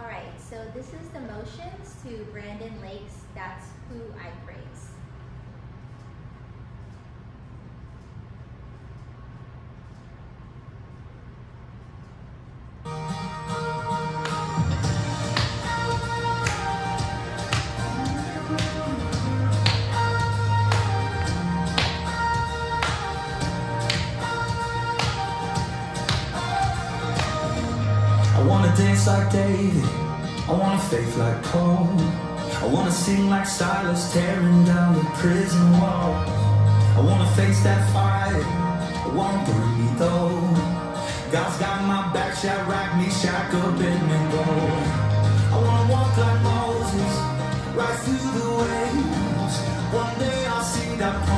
All right, so this is the motions to Brandon Lake's That's Who I Praise. I wanna dance like David. I wanna faith like Paul. I wanna sing like Silas tearing down the prison wall. I wanna face that fire. I won't breathe though. God's got my back, Shadrach, Meshach, go. I wanna walk like Moses, right through the waves. One day I'll see that.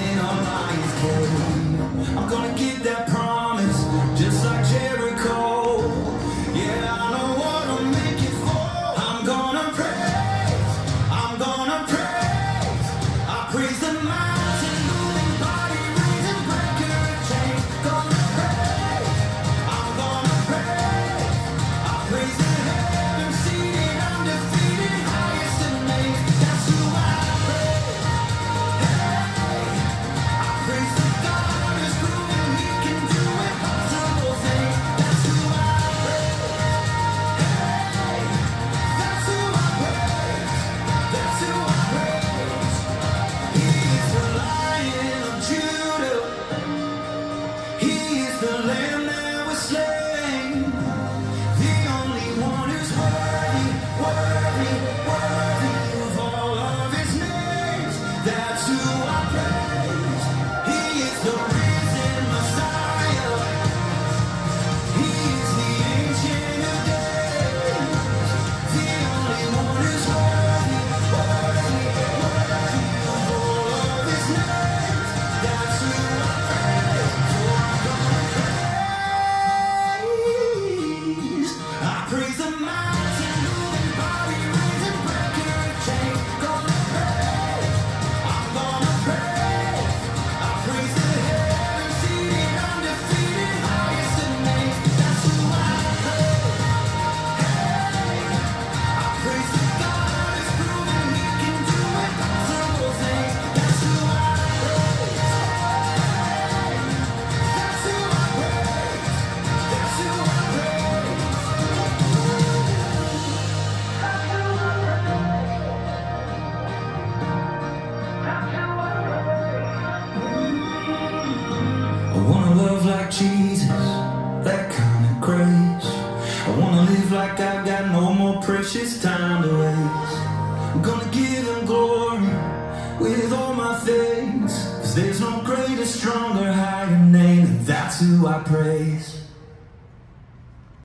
like Jesus, that kind of grace. I wanna live like I've got no more precious time to waste. I'm gonna give him glory with all my things. Cause there's no greater, stronger, higher name, and that's who I praise.